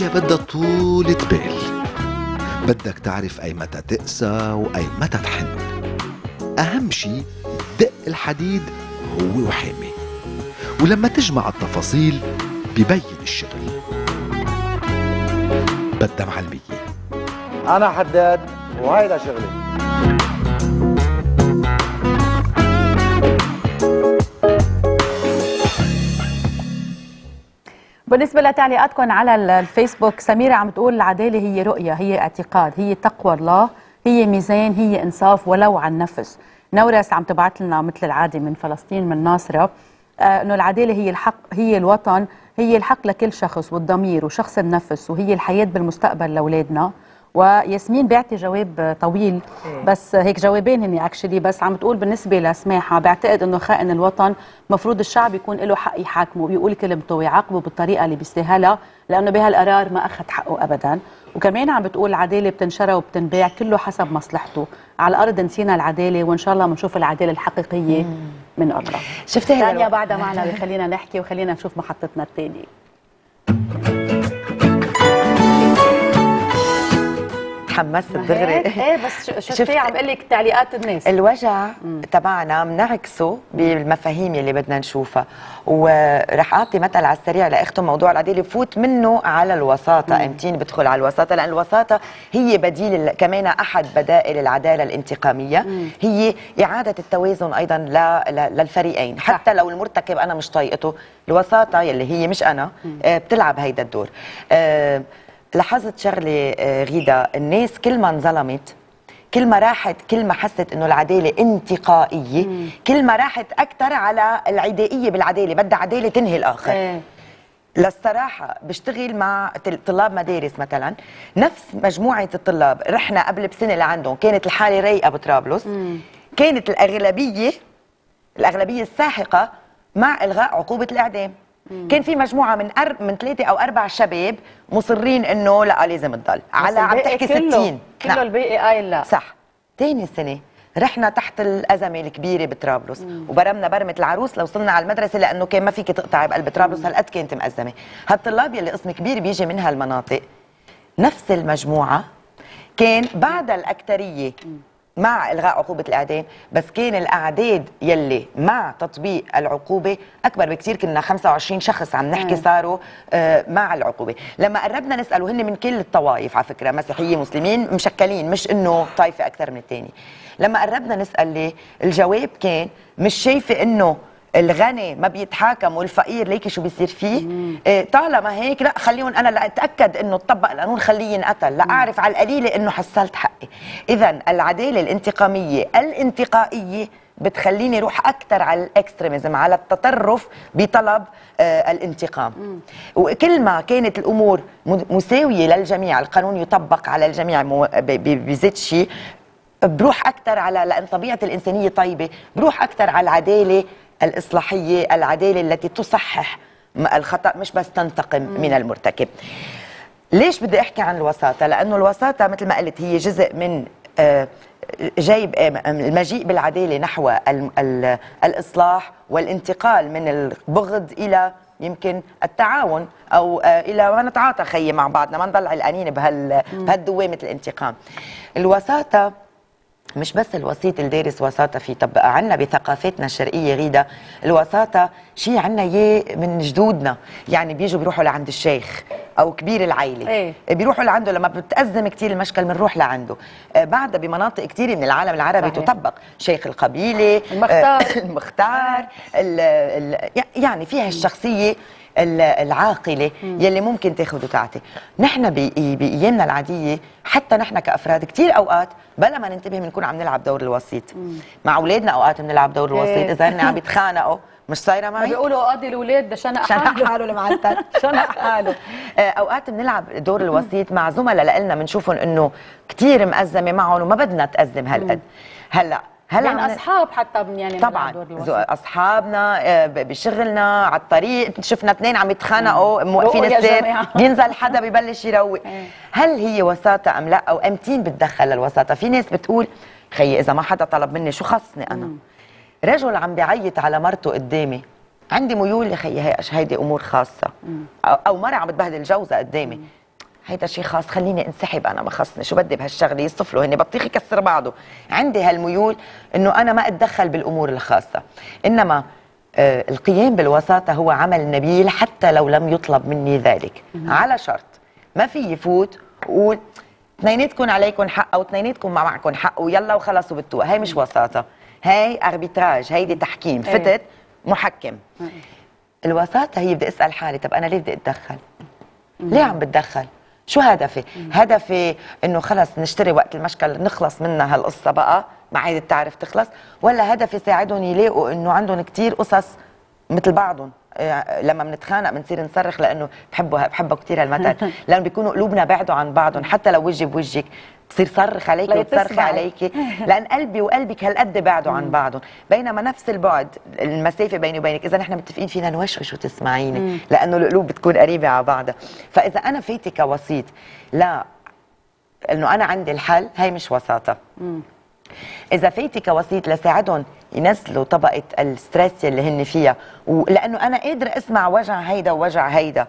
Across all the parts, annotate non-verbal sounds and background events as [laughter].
هالاشياء بدها طولة بال بدك تعرف أي متى تقسى وأي متى تحن. أهم شي دق الحديد هو وحامي. ولما تجمع التفاصيل ببين الشغل. بدها معلمية أنا حداد وهيدا شغلي. بالنسبة لتعليقاتكم على ال- الفيسبوك سميرة عم تقول العدالة هي رؤية هي اعتقاد هي تقوى الله هي ميزان هي إنصاف ولو عن نفس. نورس عم تبعت لنا مثل العادة من فلسطين من ناصرة. آه إنه العدالة هي الحق هي الوطن هي الحق لكل شخص والضمير وشخص النفس وهي الحياة بالمستقبل لأولادنا. وياسمين بعتي جواب طويل. بس هيك جوابين هني اكشلي بس عم تقول بالنسبة لسماحة بعتقد إنه خائن الوطن مفروض الشعب يكون له حق يحاكمه ويقول كلمته ويعاقبه بالطريقة اللي بيستاهلها لأنه بهالقرار ما أخذ حقه ابدا. وكمان عم بتقول العداله بتنشرى وبتنباع كله حسب مصلحته. على الأرض نسينا العدالة وإن شاء الله بنشوف العدالة الحقيقية من الله شفتي الو- بعدها معنا وخلينا نحكي وخلينا نشوف محطتنا الثانية. تحمست؟ دغري. إيه بس شفتي عم قول لك تعليقات الناس. الوجع تبعنا بنعكسه بالمفاهيم اللي بدنا نشوفها. ورح أعطي مثل على السريع لاختم موضوع العداله بفوت منه على الوساطة. امتين بدخل على الوساطة لأن الوساطة هي بديل كمان أحد بدائل العدالة الانتقامية. هي إعادة التوازن أيضا للفريقين. حتى لو المرتكب أنا مش طايقته الوساطة يلي هي مش أنا آه، بتلعب هيدا الدور. آه، لاحظت شغلة آه، غيدا الناس كل ما انظلمت كل ما راحت كل ما حست إنه العدالة انتقائية كل ما راحت أكثر على العدائية بالعدالة بدها عدالة تنهي الآخر. إيه. للصراحة بشتغل مع طلاب مدارس مثلا نفس مجموعة الطلاب رحنا قبل بسنة لعندهم كانت الحالة رايقة بطرابلس كانت الأغلبية الأغلبية الساحقة مع إلغاء عقوبة الإعدام. كان في مجموعة من أر... من ثلاثة أو أربع شباب مصرين إنه لا لازم تضل. على عم تحكي كله 60 كله الباقي قايل لا. صح. تاني سنة رحنا تحت الأزمة الكبيرة بطرابلس. وبرمنا برمة العروس لو وصلنا على المدرسة لأنه كان ما فيك تقطعي بقلب طرابلس. هالقد كانت مأزمة. هالطلاب يلي قسم كبير بيجي من هالمناطق. نفس المجموعة كان بعد الأكترية مع إلغاء عقوبة الإعدام بس كان الأعداد يلي مع تطبيق العقوبة أكبر بكثير كنا 25 شخص عم نحكي صاروا آه، مع العقوبة. لما قربنا نسأل وهن من كل الطوائف على فكرة مسيحية مسلمين مشكلين مش إنه طائفة أكثر من الثانية لما قربنا نسأل ليه الجواب كان مش شايفة إنه الغني ما بيتحاكم والفقير ليكي شو بيصير فيه؟ إيه طالما هيك لا خليهم أنا لا أتأكد إنه طبق القانون خليه ينقتل لا أعرف على القليلة إنه حصلت حقي. اذا العدالة الانتقامية الانتقائية بتخليني أروح أكثر على الإكستريميزم على التطرف بطلب آه الانتقام. وكل ما كانت الأمور مساوية للجميع القانون يطبق على الجميع بزيد شيء بروح أكثر على لأن طبيعة الإنسانية طيبة بروح أكثر على العدالة الإصلاحية العدالة التي تصحح الخطأ مش بس تنتقم من المرتكب. ليش بدي أحكي عن الوساطة؟ لأنه الوساطة مثل ما قلت هي جزء من آه، جايب آه، المجيء بالعدالة نحو ال- ال- الإصلاح والانتقال من البغض إلى يمكن التعاون أو آه، إلى ما نتعاطى خيي مع بعضنا ما نضل علقانين بهال بهالدوامة الانتقام. الوساطة مش بس الوسيط الدارس وساطة في طب عنا بثقافتنا الشرقية غيدة الوساطة شيء عنا اياه من جدودنا يعني بيجوا بيروحوا لعند الشيخ أو كبير العائلة إيه. بيروحوا لعنده لما بتأزم كتير المشكل بنروح لعنده آه، بعدها بمناطق كتير من العالم العربي صحيح. تطبق شيخ القبيلة المختار. آه، [laughs] المختار ال ال يعني فيها الشخصية ال- العاقلة يلي ممكن تاخذ وتعطي. نحن بأيامنا العادية حتى نحن كأفراد كتير أوقات بلا ما ننتبه بنكون عم نلعب دور الوسيط. مع أولادنا أوقات بنلعب دور الوسيط إيه. إذا هن عم يتخانقوا مش صايرة ما معي؟ بيقولوا قاضي الأولاد شنق شنق حاله. حاله المعتل [laughs] شنق حاله. [laughs] آه، أوقات بنلعب دور الوسيط مع زملاء لنا بنشوفهم إنه كتير مأزمة معهم وما بدنا تأزم هالقد. هلأ هلا بين عم- أصحاب حتى يعني طبعا. أصحابنا آه، بشغلنا على الطريق شفنا اثنين عم يتخانقوا موقفين السير. [laughs] بينزل حدا ببلش يروق. [laughs] إيه. هل هي وساطة أم لا؟ أو امتين بتدخل للوساطة؟ في ناس بتقول خيي إذا ما حدا طلب مني شو خصني أنا؟ رجل عم بيعيط على مرته قدامي. عندي ميول يا خيي هي هيدي أمور خاصة. أو, أو مرة عم تبهدل جوزها قدامي. هيدا شيء خاص خليني انسحب أنا ما خصني. شو بدي بهالشغلة؟ يصطفلوا هن بطيخ يكسر بعضه. عندي هالميول إنه أنا ما أتدخل بالأمور الخاصة. إنما آه القيام بالوساطة هو عمل نبيل حتى لو لم يطلب مني ذلك. على شرط ما في يفوت وقول اثنيناتكم عليكم حق أو اثنيناتكم ما معكم حق ويلا وخلص وبتوه. هي مش وساطة. هي أربيتراج هيدي تحكيم. إيه. فتت محكم. الوساطة هي بدي أسأل حالي طب أنا ليه بدي أتدخل؟ ليه عم بتدخل؟ شو هدفي؟ هدفي إنه خلص نشتري وقت المشكل نخلص منها هالقصة بقى ما عاد تعرف تخلص ولا هدفي ساعدهم يلاقوا إنه عندهم كتير قصص مثل بعضهم؟ لما بنتخانق بنصير نصرخ لأنه بحبه بحبه كثير هالمثل. [laughs] لأنه بيكونوا قلوبنا بعدوا عن بعضهم. حتى لو وجهي بوجهك بصير صرخ عليك وتصرخي. عليكي. [laughs] لأن قلبي وقلبك هالقد بعدوا عن بعضهم. بينما نفس البعد المسافة بيني وبينك إذا نحن متفقين فينا نوشوش وتسمعيني لأنه القلوب بتكون قريبة على بعضها. فإذا أنا فيتي كوسيط لا إنه أنا عندي الحل هي مش وساطة. إذا فيتي كوسيط لساعدهم ينزلوا طبقة الستريس اللي هن فيها. ولأنه أنا قادره أسمع وجع هيدا ووجع هيدا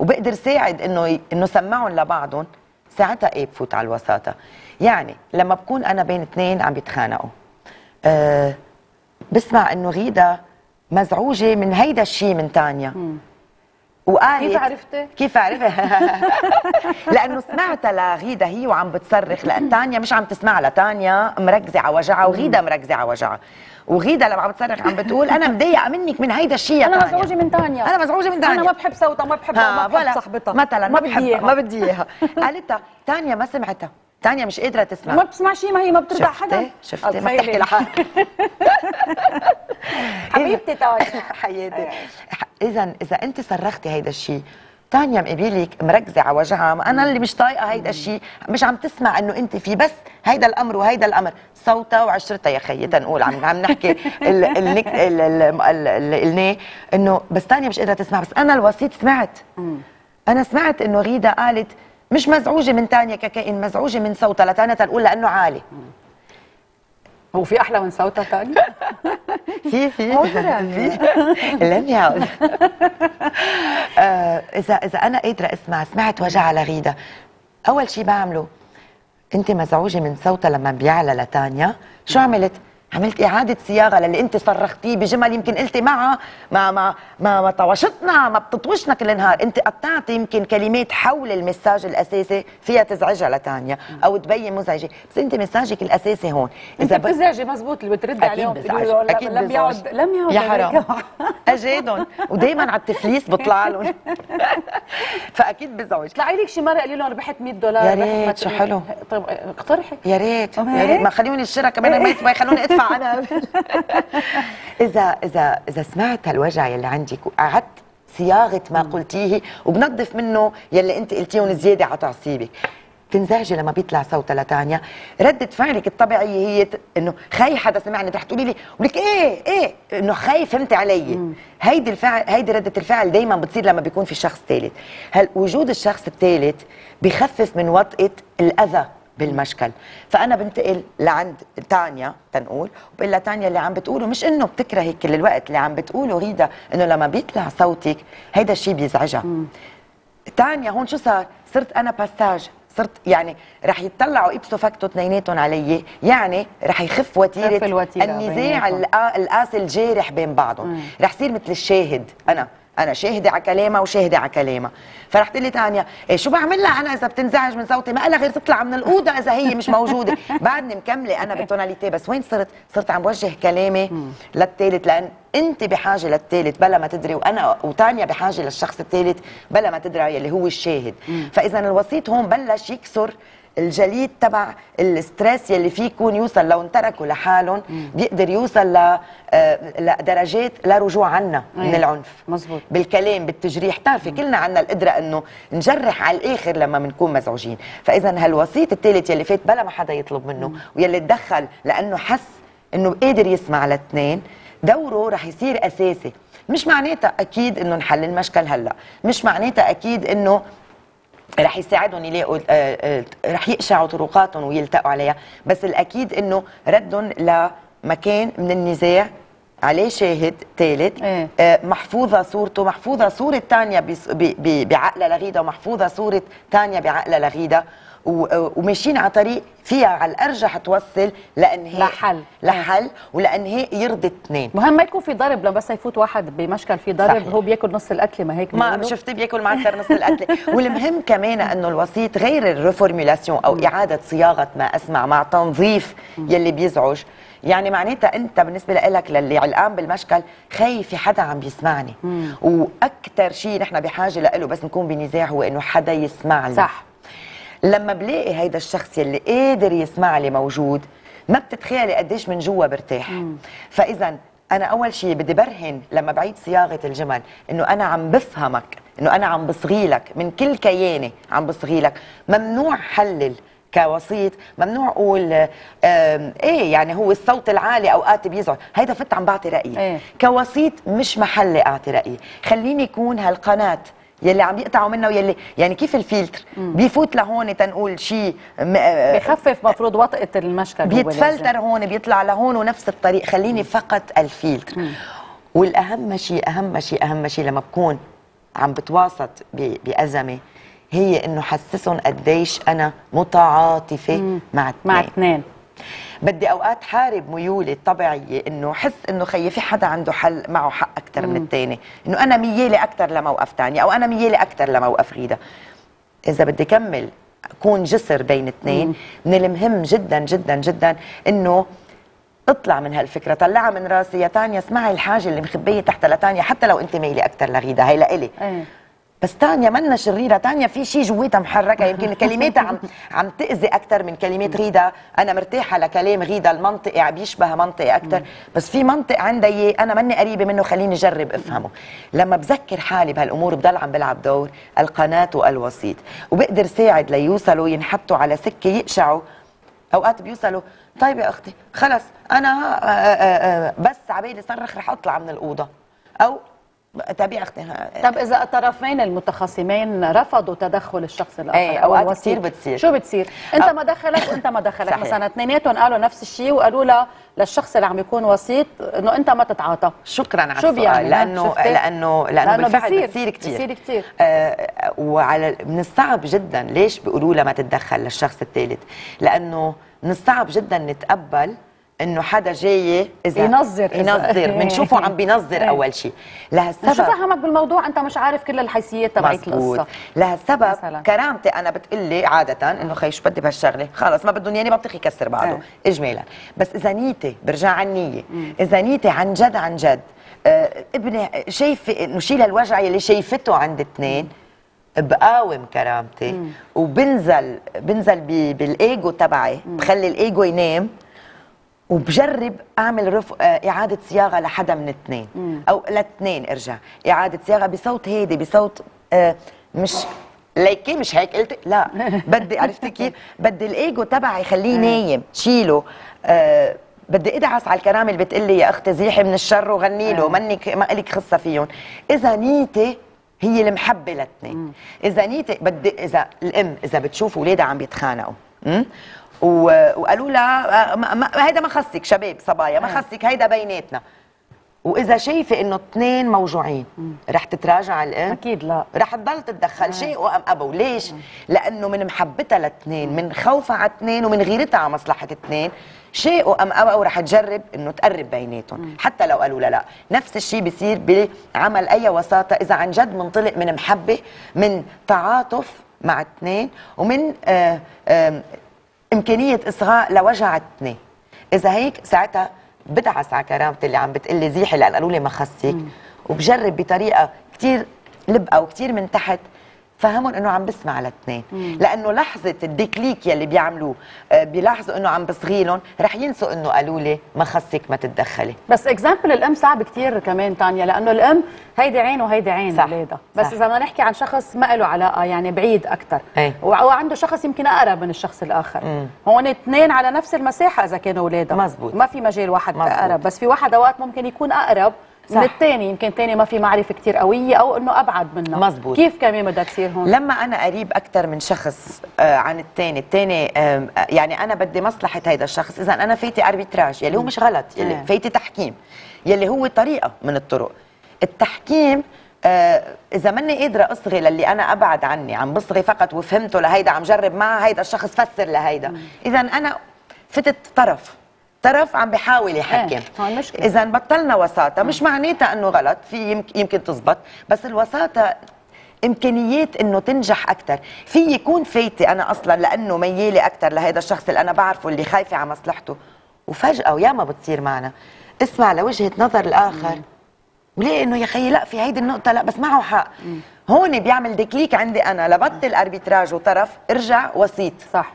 وبقدر ساعد إنه ي... إنه سمعهم لبعضهم ساعتها إيه بفوت على الوساطة. يعني لما بكون أنا بين اثنين عم بيتخانقوا أه بسمع إنه غيدا مزعوجة من هيدا الشيء من تانيا وقالت كيف عرفتي؟ كيف عرفتها؟ [laughs] لأنه سمعتها لغيدا هي وعم بتصرخ لأن تانيا مش عم تسمع لها تانيا مركزة على وجعها وغيدا مركزة على وجعها. وغيدا لما عم بتصرخ عم بتقول أنا مضايقة منك من هيدا الشيء يا أنا مزعوجة من تانيا أنا مزعوجة من تانيا أنا ما بحب صوتها ما بحبها ها ما بحب صاحبتها. مثلا ما بدي ما بدي إياها. قالتها تانيا ما سمعتها. تانيا مش قادرة تسمع. ما بتسمع شيء ما هي ما بترضى حدا. شفتي؟ ما. بتحكي لحالك [laughs] حبيبتي تانيا [laughs] حياتي. اذا إذا أنت صرختي هيدا الشيء تانيا مقابلك مركزة على وجعها ما أنا اللي مش طايقة هيدا الشيء مش عم تسمع إنه أنت في بس هيدا الأمر وهيدا الأمر. صوتها وعشرتها يا خيي تنقول عم عم نحكي [laughs] ال ال ال ال ال ال الني إنه بس تانيا مش قادرة تسمع بس أنا الوسيط سمعت. أنا سمعت إنه غيدا قالت مش مزعوجة من تانيا ككائن مزعوجة من صوتها لتانيا تنقول لأنه عالي. هو في أحلى من صوتها تانيا [laughs] في [laughs] في. لم يعد. [laughs] آه، إذا إذا أنا قادرة أسمع سمعت وجع لغيدا أول شيء بعمله أنت مزعوجة من صوتها لما بيعلى لتانيا شو عملت؟ عملت إعادة صياغة للي أنت صرختيه بجمل يمكن قلتي معها. ما ما ما ما طوشتنا ما بتطوشنا كل نهار، أنت قطعتي يمكن كلمات حول المساج الأساسي فيها تزعجها لتانيا أو تبين مزعجة، بس أنت مساجك الأساسي هون. إنت ب- بتزعجي مزبوط اللي بتردي عليهم أكيد بيقولوا لم. يعد لم يعد يا حرام. [laughs] اجادهم ودائما على التفليس بطلع لهم. [laughs] فأكيد بزعج. طلعي لك شي مرة قالوا لهم ربحت 100 دولار يا ريت، شو. حلو. طيب اقترحي يا ريت. يا ريت. ما خلوني الشراء كمان ما ما يخلوني أدفع أنا [laughs] إذا إذا إذا سمعت هالوجع يلي عندك وقعدت صياغة ما قلتيه وبنظف منه يلي أنت قلتيهم زيادة على تعصيبك. تنزعجي لما بيطلع صوتها لتانيا ردة فعلك الطبيعية هي ت- إنه خي حدا سمعني رح تقولي لي ولك إيه إيه إنه خي فهمتي علي؟ هيدي الفعل هيدي ردة الفعل دايما بتصير لما بيكون في شخص ثالث. هل وجود الشخص الثالث بخفف من وطئة الأذى؟ بالمشكل. فأنا بنتقل لعند تانيا تنقول وبقول لها تانيا اللي عم بتقوله مش إنه بتكرهك كل الوقت اللي عم بتقوله غيدا إنه لما بيطلع صوتك هيدا الشيء بيزعجها. تانيا هون شو صار؟ صرت أنا passage صرت يعني رح يتطلعوا ipso facto اثنيناتهم علي يعني رح يخف وتيرة النزاع القاسي الجارح بين بعضهم. رح يصير مثل الشاهد أنا. أنا شاهدة على كلامها وشاهدة على كلامها. فرح تقول لي تانيا إيه شو بعمل لها؟ أنا إذا بتنزعج من صوتي ما لها غير تطلع من الأوضة إذا هي مش موجودة. [laughs] بعدني مكملة أنا بالتوناليتي. بس وين صرت؟ صرت عم بوجه كلامي للثالث لأن أنت بحاجة للثالث بلا ما تدري وأنا وتانيا بحاجة للشخص الثالث بلا ما تدري يلي هو الشاهد. فإذا الوسيط هون بلش يكسر الجليد تبع الستريس يلي فيه يكون يوصل لو انتركوا لحالهم بيقدر يوصل ل آه، لدرجات لا رجوع عنا من أيه. العنف. مزبوط. بالكلام بالتجريح. بتعرفي كلنا عنا القدرة إنه نجرح على الآخر لما بنكون مزعوجين. فإذا هالوسيط الثالث يلي فات بلا ما حدا يطلب منه ويلي تدخل لأنه حس إنه قادر يسمع للاثنين دوره رح يصير أساسي. مش معناتها أكيد إنه نحل المشكل هلأ. مش معناتها أكيد إنه رح يساعدهم يلاقوا آه، آه، رح يقشعوا طرقاتهم ويلتقوا عليها. بس الأكيد إنه ردهم لمكان من النزاع عليه شاهد ثالث إيه. آه، محفوظة صورته محفوظة صورة تانيا بعقلها لغيدا ومحفوظة صورة تانيا بعقلها لغيدا و- آه، وماشيين على طريق فيها على الأرجح توصل لانهاء لحل. لحل ولانهاء يرضي اثنين مهم ما يكون في ضرب لما بس يفوت واحد بمشكل في ضرب صحيح. هو بياكل نص الأكل ما هيك ما؟ شفت بياكل معكر نص القتله [laughs] والمهم كمان أنه الوسيط غير الريفورميلاسيون أو إعادة صياغة ما أسمع مع تنظيف يلي بيزعج يعني معناتها انت بالنسبة لك للي علقان بالمشكل خايف في حدا عم بيسمعني. وأكثر شيء نحن بحاجة له بس نكون بنزاع هو إنه حدا يسمع لنا صح. لما بلاقي هيدا الشخص يلي قادر يسمع لي موجود ما بتتخيلي قديش من جوا برتاح. فاذا أنا أول شيء بدي برهن لما بعيد صياغة الجمل إنه أنا عم بفهمك إنه أنا عم بصغي لك من كل كياني عم بصغي لك. ممنوع حلل كوسيط ممنوع أقول إيه يعني هو الصوت العالي أوقات بيزعج هيدا فت عم بعطي رأيي. إيه. كوسيط مش محلي أعطي رأيي. خليني يكون هالقناة يلي عم يقطعوا منها ويلي يعني كيف الفلتر؟ بيفوت لهون تنقول شيء م- آه، بخفف مفروض وطأة المشكل بيتفلتر. هون بيطلع لهون ونفس الطريق. خليني فقط الفيلتر والأهم شيء أهم شيء أهم شيء لما بكون عم بتواصل ب- بأزمة هي إنه حسسهم قديش أنا متعاطفة مع مع اثنين. بدي أوقات حارب ميولي الطبيعيه إنه حس إنه خيي في حدا عنده حل معه حق أكثر من الثاني إنه أنا ميالي أكثر لموقف ثاني أو أنا ميالي أكثر لموقف غيدا إذا بدي كمل أكون جسر بين اثنين. من المهم جدا جدا جدا إنه اطلع من هالفكرة طلعها من راسي. يا تانيا اسمعي الحاجة اللي مخبية تحت لتانيا حتى لو أنت ميلي أكثر لغيدا هي لإلي. إيه. بس تانيا منا شريرة تانيا في شيء جواتها محركة. يمكن كلماتها عم [laughs] عم تأذي أكثر من كلمات غيدا. أنا مرتاحة لكلام غيدا. المنطقي بيشبه منطقي أكثر بس في منطق عندها إياه أنا ماني قريبة منه. خليني أجرب أفهمه. لما بذكر حالي بهالأمور بضل عم بلعب دور القناة والوسيط. وبقدر ساعد ليوصلوا ينحطوا على سكة يقشعوا. أوقات بيوصلوا طيب يا أختي خلص أنا آه، آه، آه، بس عبالي صرخ رح أطلع من الأوضة. أو يا أختي طب إذا الطرفين المتخاصمين رفضوا تدخل الشخص الآخر إيه، أو الوسيط. كتير بتصير. شو بتصير؟ أنت ما دخلك وانت ما دخلك. مثلا اثنيناتهم قالوا نفس الشيء وقالوا له للشخص اللي عم يكون وسيط إنه أنت ما تتعاطى. شكرا على شو السؤال؟ لأنه؟ لأنه لأنه بالفعل بتصير كثير بتصير كثير آه وعلى من الصعب جدا ليش بيقولوا لها ما تتدخل للشخص الثالث؟ لأنه من الصعب جدا نتقبل إنه حدا جاي إذا ينظر ينظر. [laughs] بنشوفه عم بينظر إيه. أول شيء شو لهالسبب فهمك بالموضوع؟ أنت مش عارف كل الحيثيات تبعت القصة. لهالسبب مثلاً. كرامتي أنا بتقلي عادة إنه خي شو بدي بهالشغلة. خلص ما بدهم ياني بطيخ يكسر بعضه. إيه. اجمالا. بس إذا نيتي برجع على النية. إذا نيتي عن جد عن جد آه ابني شايفة إنه شيل الوجع يلي شايفته عند اثنين بقاوم كرامتي. وبنزل بنزل بالإيجو تبعي. بخلي الإيجو ينام. وبجرب أعمل رف... آه، إعادة صياغة لحدا من اثنين. أو لاثنين ارجع. إعادة صياغة بصوت هادي بصوت آه مش ليكي مش هيك قلت لا. [laughs] بدي عرفتي كيف؟ بدي الإيجو تبعي خليه نايم شيله. آه بدي أدعس على الكلام اللي بتقلي يا أختي زيحي من الشر وغني له منك ما لك خصة فيهم إذا نيتي هي المحبة للاثنين إذا نيتي بدي إذا الأم إذا بتشوف اولادها عم يتخانقوا أم؟ و- وقالوا لها آه، هيدا ما خصك شباب صبايا ما خصك هيدا بيناتنا. وإذا شايفة إنه اثنين موجوعين رح تتراجع الام أكيد لا. رح تضل تتدخل شيء وأم ابوا ليش؟ لأنه من محبتها لاثنين من خوفها على اثنين ومن غيرتها على مصلحة اثنين. شيء وأم ابوا رح تجرب إنه تقرب بيناتهم. حتى لو قالوا لا لا. نفس الشيء بيصير بعمل أي وساطة إذا عن جد منطلق من محبة من تعاطف مع اثنين ومن آه آه إمكانية إصغاء لوجع اثنين إذا هيك ساعتها بدعس على كرامتي اللي عم بتقلي زيحي لأن قالوا لي ما خصك. وبجرب بطريقة كثير لبقة وكثير من تحت. فهمهم إنه عم بسمع الاثنين لأنه لحظة ال déclic يلي بيعملوه آه، بيلاحظوا إنه عم بصغي لهم رح ينسوا إنه قالوا لي ما خصك ما تتدخلي بس example الأم صعب كتير كمان تانيا لأنه الأم هيدي عين وهيدي عين. اولادها بس صح. إذا بدنا نحكي عن شخص ما له علاقة يعني بعيد أكثر أي. وعنده شخص يمكن أقرب من الشخص الآخر مم. هون اثنين على نفس المساحة إذا كانوا اولادها مزبوط. ما في مجال واحد مزبوط. أقرب بس في واحد أوقات ممكن يكون أقرب من الثاني يمكن الثاني ما في معرفة كتير قوية أو إنه أبعد منه. مزبوط. كيف كمان بدها تصير هون؟ لما أنا قريب أكثر من شخص آه، عن الثاني الثاني آه، يعني أنا بدي مصلحة هيدا الشخص. اذا أنا فايتي أربيتراج يلي هو مش غلط يلي إيه. فايتي تحكيم يلي هو طريقة من الطرق. التحكيم آه، إذا ماني قادرة أصغي للي أنا أبعد عني عم بصغي فقط وفهمته لهيدا عم جرب معه هيدا الشخص فسر لهيدا. اذا أنا فتت طرف. طرف عم بحاول يحكم. مشكلة. إذا بطلنا وساطة مش معناتها إنه غلط في يمكن, تزبط بس الوساطة إمكانيات إنه تنجح أكثر في يكون فايتي أنا أصلا لأنه ميالة أكثر لهذا الشخص اللي أنا بعرفه اللي خايفة على مصلحته وفجأة وياما بتصير معنا. اسمع لوجهة نظر الآخر. وليه إنه يا خيي لا في هيدي النقطة لا بس معه حق. هون بيعمل ديكليك عندي أنا لبطل أربيتراج وطرف ارجع وسيط. صح.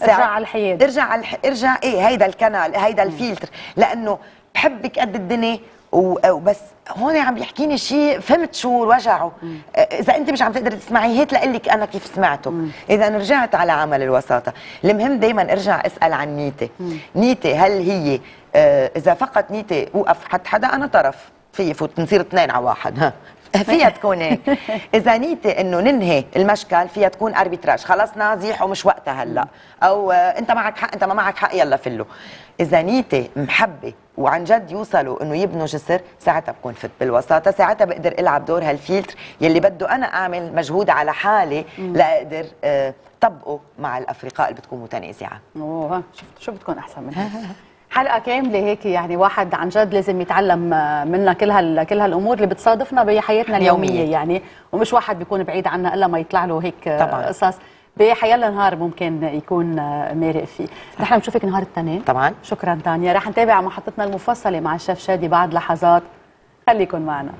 ساعة- ارجع على الحياد. ارجع على الح... ارجع إيه هيدا ال canal هيدا الفلتر لأنه بحبك قد الدنيا وبس هون عم بيحكيني شيء فهمت شو وجعه. آه، إذا أنت مش عم تقدري تسمعي هيك لقول لك أنا كيف سمعته. إذا رجعت على عمل الوساطة. المهم دائما ارجع أسأل عن نيتي. نيتي هل هي آه، إذا فقط نيتي اوقف حد حدا أنا طرف. في فوت نصير اثنين على واحد. ها. [laughs] فيها تكون هيك. إذا نيتي إنه ننهي المشكل فيها تكون arbitrage خلصنا زيح ومش وقتها هلأ. أو آه، أنت معك حق أنت ما معك حق يلا فلو. إذا نيتي محبه وعن جد يوصلوا إنه يبنوا جسر ساعتها بكون فت بالوساطة. ساعتها بقدر إلعب دور هالفلتر يلي بده أنا أعمل مجهود على حالي لأقدر آه، طبقه مع الأفرقاء اللي بتكون متنازعة. أوه شفت شو بتكون أحسن منها؟ [laughs] حلقة كاملة هيك يعني واحد عن جد لازم يتعلم آه، منها كل هال كل هالأمور اللي بتصادفنا بحياتنا اليومية. يعني. ومش واحد بيكون بعيد عنا إلا ما يطلع له هيك آه، طبعاً. قصص. بحيالله نهار ممكن يكون آه، مارق فيه. نحن بنشوفك نهار التنين طبعا. شكرا تانيا رح نتابع محطتنا المفصلة مع الشيف شادي بعد لحظات. خليكن معنا.